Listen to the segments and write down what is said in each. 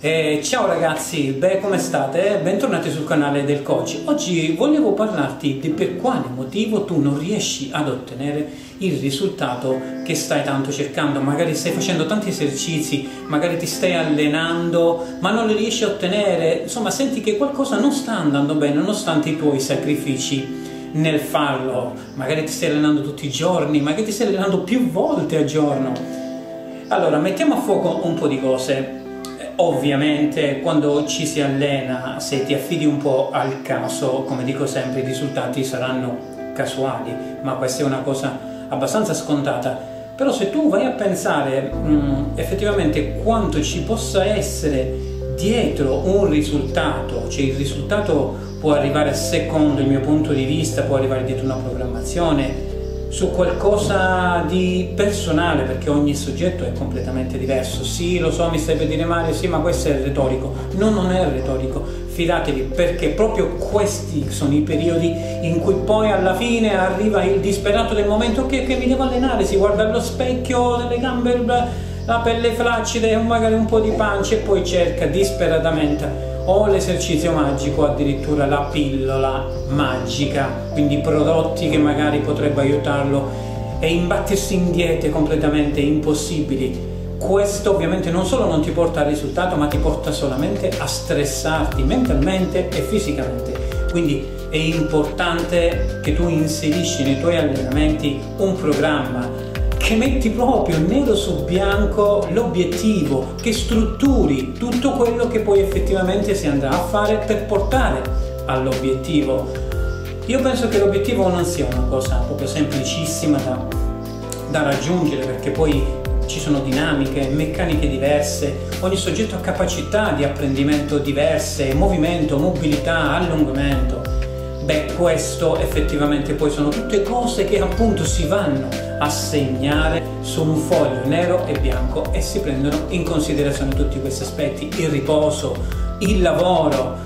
Eh, ciao ragazzi, beh come state? Bentornati sul canale del coach. Oggi volevo parlarti di per quale motivo tu non riesci ad ottenere il risultato che stai tanto cercando. Magari stai facendo tanti esercizi, magari ti stai allenando, ma non li riesci a ottenere. Insomma, senti che qualcosa non sta andando bene nonostante i tuoi sacrifici nel farlo. Magari ti stai allenando tutti i giorni, magari ti stai allenando più volte al giorno. Allora, mettiamo a fuoco un po' di cose Ovviamente quando ci si allena, se ti affidi un po' al caso, come dico sempre, i risultati saranno casuali, ma questa è una cosa abbastanza scontata. Però se tu vai a pensare mh, mm, effettivamente quanto ci possa essere dietro un risultato, cioè il risultato può arrivare secondo il mio punto di vista, può arrivare dietro una programmazione, su qualcosa di personale perché ogni soggetto è completamente diverso. Sì, lo so, mi stai per dire Mario, sì, ma questo è retorico. No, non è retorico, fidatevi perché proprio questi sono i periodi in cui poi alla fine arriva il disperato del momento che, che mi devo allenare, si guarda allo specchio, delle gambe, la pelle flaccida e magari un po' di pancia e poi cerca disperatamente o l'esercizio magico, addirittura la pillola magica, quindi prodotti che magari potrebbero aiutarlo e imbattersi in diete completamente impossibili. Questo ovviamente non solo non ti porta al risultato, ma ti porta solamente a stressarti mentalmente e fisicamente. Quindi è importante che tu inserisci nei tuoi allenamenti un programma che metti proprio nero su bianco l'obiettivo, che strutturi tutto quello che poi effettivamente si andrà a fare per portare all'obiettivo. Io penso che l'obiettivo non sia una cosa proprio semplicissima da, da raggiungere perché poi ci sono dinamiche, meccaniche diverse, ogni soggetto ha capacità di apprendimento diverse, movimento, mobilità, allungamento. Beh, questo effettivamente poi sono tutte cose che appunto si vanno a segnare su un foglio nero e bianco e si prendono in considerazione tutti questi aspetti, il riposo, il lavoro,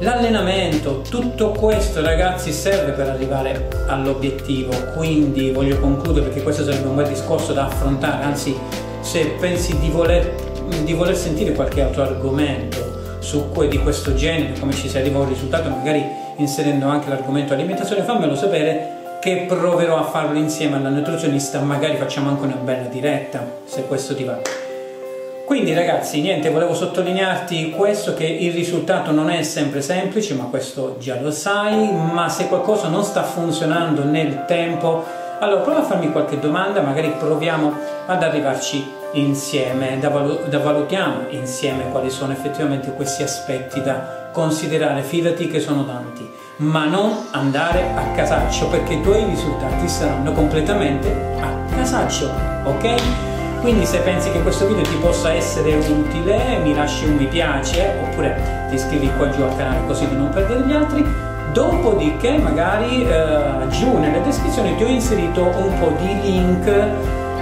l'allenamento, tutto questo ragazzi serve per arrivare all'obiettivo, quindi voglio concludere perché questo sarebbe un bel discorso da affrontare, anzi se pensi di voler, di voler sentire qualche altro argomento su di questo genere, come ci si arriva a un risultato, magari inserendo anche l'argomento alimentazione, fammelo sapere che proverò a farlo insieme alla nutrizionista, magari facciamo anche una bella diretta, se questo ti va. Quindi ragazzi, niente, volevo sottolinearti questo che il risultato non è sempre semplice, ma questo già lo sai, ma se qualcosa non sta funzionando nel tempo, allora prova a farmi qualche domanda, magari proviamo ad arrivarci insieme, da, valu- da valutiamo insieme quali sono effettivamente questi aspetti da considerare, fidati che sono tanti, ma non andare a casaccio perché i tuoi risultati saranno completamente a casaccio, ok? Quindi se pensi che questo video ti possa essere utile, mi lasci un mi piace oppure ti iscrivi qua giù al canale così da non perdere gli altri. Dopodiché magari eh, giù nelle descrizioni ti ho inserito un po' di link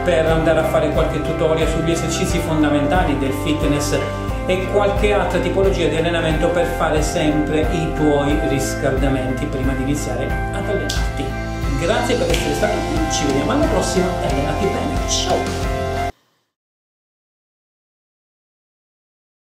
per andare a fare qualche tutorial sugli esercizi fondamentali del fitness e qualche altra tipologia di allenamento per fare sempre i tuoi riscaldamenti prima di iniziare ad allenarti. Grazie per essere stato qui, ci vediamo alla prossima e allenati bene, ciao!